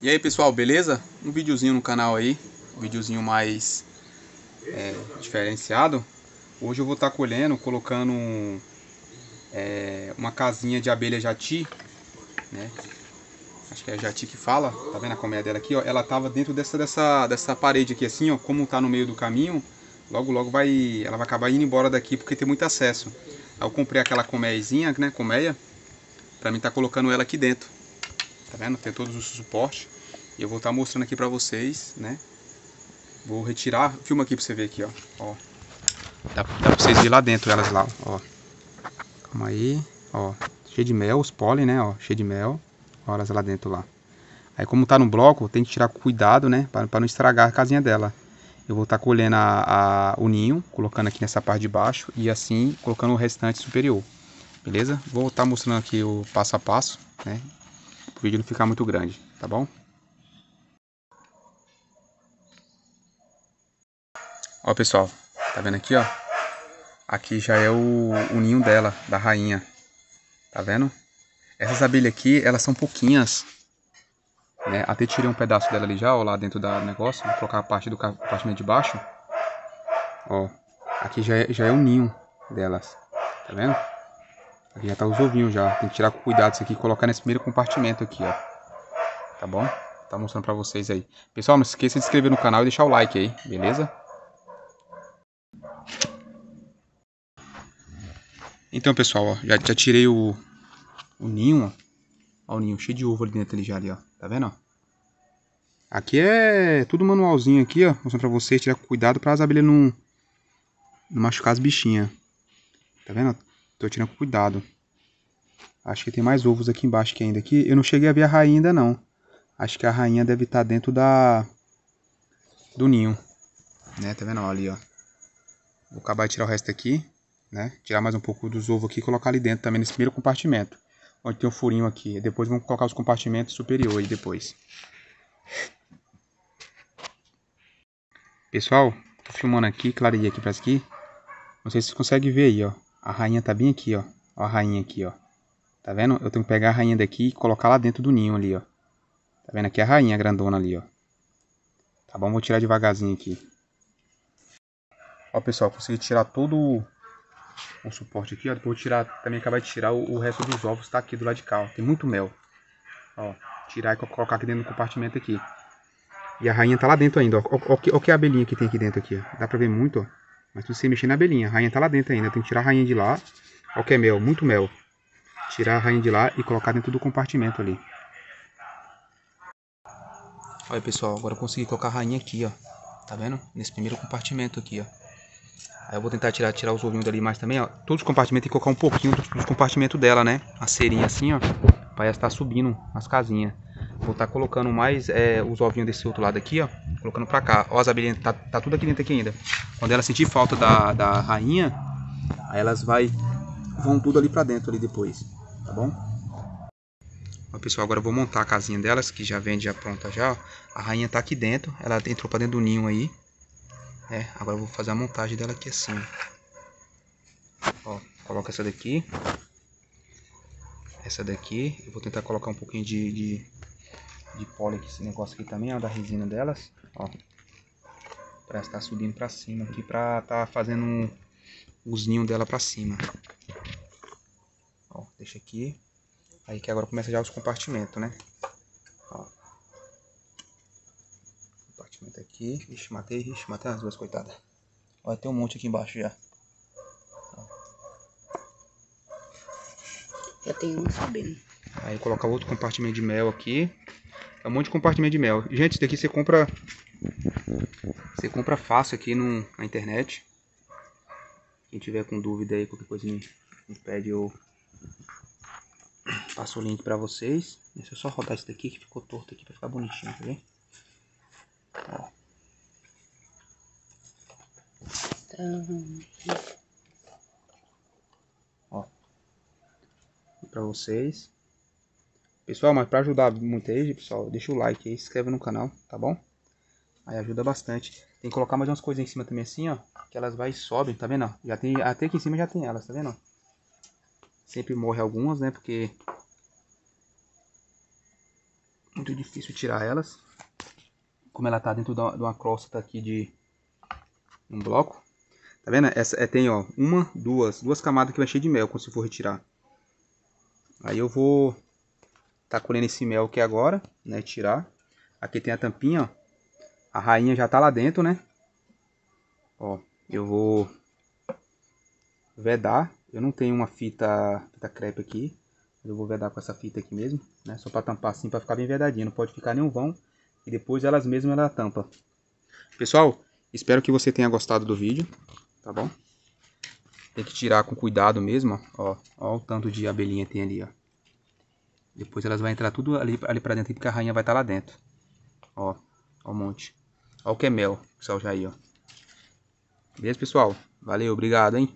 E aí pessoal, beleza? Um videozinho no canal aí, um videozinho mais é, diferenciado. Hoje eu vou estar tá colhendo, colocando é, uma casinha de abelha jati, né? Acho que é jati que fala, tá vendo a colmeia dela aqui, ó? Ela tava dentro dessa, dessa, dessa parede aqui assim, ó, como tá no meio do caminho, logo logo vai, ela vai acabar indo embora daqui porque tem muito acesso. Aí eu comprei aquela colmeiazinha, né, colmeia, pra mim tá colocando ela aqui dentro. Tá vendo? Tem todos os suportes. E eu vou estar tá mostrando aqui pra vocês, né? Vou retirar, filma aqui pra você ver aqui, ó. ó. Dá, dá pra vocês ver lá dentro elas lá, ó. Calma aí, ó. Cheio de mel, os pólen, né, ó. Cheio de mel. Olha elas lá dentro lá. Aí como tá no bloco, tem que tirar cuidado, né? Pra, pra não estragar a casinha dela. Eu vou estar tá colhendo a, a, o ninho, colocando aqui nessa parte de baixo e assim colocando o restante superior. Beleza? Vou estar tá mostrando aqui o passo a passo, né? O vídeo não ficar muito grande, tá bom? Ó pessoal, tá vendo aqui ó? Aqui já é o, o ninho dela, da rainha, tá vendo? Essas abelhas aqui, elas são pouquinhas, né? Até tirei um pedaço dela ali já, ó, lá dentro do negócio, vou colocar a parte do compartimento de baixo. Ó, aqui já é, já é o ninho delas, tá vendo? Já tá os ovinhos já. Tem que tirar com cuidado isso aqui e colocar nesse primeiro compartimento aqui, ó. Tá bom? Tá mostrando pra vocês aí. Pessoal, não se esqueça de se inscrever no canal e deixar o like aí, beleza? Então, pessoal, ó, já, já tirei o, o ninho, ó. ó. o ninho cheio de ovo ali dentro ali já ali, ó. Tá vendo, ó? Aqui é tudo manualzinho aqui, ó. Mostrando pra vocês, tirar cuidado pra as abelhas não, não machucar as bichinhas. Tá vendo? Tô tirando cuidado. Acho que tem mais ovos aqui embaixo que ainda. Aqui eu não cheguei a ver a rainha ainda não. Acho que a rainha deve estar tá dentro da do ninho. Né? Tá vendo? Ali, ó. Vou acabar de tirar o resto aqui. Né? Tirar mais um pouco dos ovos aqui e colocar ali dentro também nesse primeiro compartimento. Onde tem um furinho aqui. Depois vamos colocar os compartimentos superiores depois. Pessoal, tô filmando aqui, clarei aqui pra aqui. Não sei se vocês conseguem ver aí, ó. A rainha tá bem aqui, ó. Ó a rainha aqui, ó. Tá vendo? Eu tenho que pegar a rainha daqui e colocar lá dentro do ninho ali, ó. Tá vendo? Aqui é a rainha grandona ali, ó. Tá bom? Vou tirar devagarzinho aqui. Ó, pessoal, consegui tirar todo o suporte aqui, ó. Depois vou tirar, também acabar de tirar o, o, resto dos ovos, tá aqui do lado de cá, ó. Tem muito mel. Ó, tirar e colocar aqui dentro do compartimento aqui. E a rainha tá lá dentro ainda, ó. Ó, que a abelhinha que tem aqui dentro aqui, ó. Dá pra ver muito, ó. Mas tudo sem mexer na abelhinha. A rainha tá lá dentro ainda. Tem que tirar a rainha de lá. Olha que é mel, muito mel. Tirar a rainha de lá e colocar dentro do compartimento ali. Olha pessoal, agora eu consegui colocar a rainha aqui, ó. Tá vendo? Nesse primeiro compartimento aqui, ó. Aí eu vou tentar tirar, tirar os ovinhos dali mais também, ó. Todos os compartimentos tem que colocar um pouquinho dos, dos compartimentos dela, né? A cerinha assim, ó. Pra ela estar subindo as casinhas. Vou estar tá colocando mais é, os ovinhos desse outro lado aqui, ó. Colocando pra cá. Ó, as abelhinhas, tá, tá tudo aqui dentro aqui ainda. Quando ela sentir falta da, da rainha, aí elas vai, vão tudo ali pra dentro ali depois. Tá bom? Ó, pessoal, agora eu vou montar a casinha delas, que já vem já pronta já. A rainha tá aqui dentro. Ela entrou pra dentro do ninho aí. É, agora eu vou fazer a montagem dela aqui assim. Ó, coloca essa daqui. Essa daqui. Eu vou tentar colocar um pouquinho de, de de pólen esse negócio aqui também, ó, da resina delas, ó. Pra estar subindo pra cima aqui, pra tá fazendo um, os ninhos dela pra cima. Ó, deixa aqui. Aí que agora começa já os compartimentos, né? Ó. Compartimento aqui. Ixi, matei, ixi, matei as duas, coitadas. Ó, tem um monte aqui embaixo já. Já tem um subindo. Aí colocar outro compartimento de mel aqui. É um monte de compartimento de mel. Gente, isso daqui você compra... Você compra fácil aqui no, na internet. Quem tiver com dúvida aí, qualquer coisa me, me pede, eu passo o link pra vocês. Deixa eu só rodar isso daqui que ficou torto aqui pra ficar bonitinho, tá vendo? Ó. Ó. Pra vocês. Pessoal, mas para ajudar muito aí, pessoal, deixa o like aí, se inscreve no canal, tá bom? Aí ajuda bastante. Tem que colocar mais umas coisas em cima também assim, ó. Que elas vai e sobem, tá vendo? Já tem, até aqui em cima já tem elas, tá vendo? Sempre morre algumas, né? Porque Muito difícil tirar elas. Como ela tá dentro de uma crosta aqui de um bloco. Tá vendo? Essa é, tem, ó, uma, duas, duas camadas que vai cheio de mel quando você for retirar. Aí eu vou tá colhendo esse mel aqui agora, né, tirar. Aqui tem a tampinha, ó. A rainha já tá lá dentro, né? Ó, eu vou vedar. Eu não tenho uma fita, fita crepe aqui. Eu vou vedar com essa fita aqui mesmo, né? Só para tampar assim, para ficar bem vedadinho. Não pode ficar nenhum vão. E depois elas mesmas ela tampa. Pessoal, espero que você tenha gostado do vídeo, tá bom? Tem que tirar com cuidado mesmo, ó. Ó, o tanto de abelhinha tem ali, ó. Depois elas vão entrar tudo ali, ali pra dentro, porque a rainha vai estar tá lá dentro. Ó, ó um monte. Ó o que é mel, pessoal, já aí, ó. Beleza, pessoal? Valeu, obrigado, hein?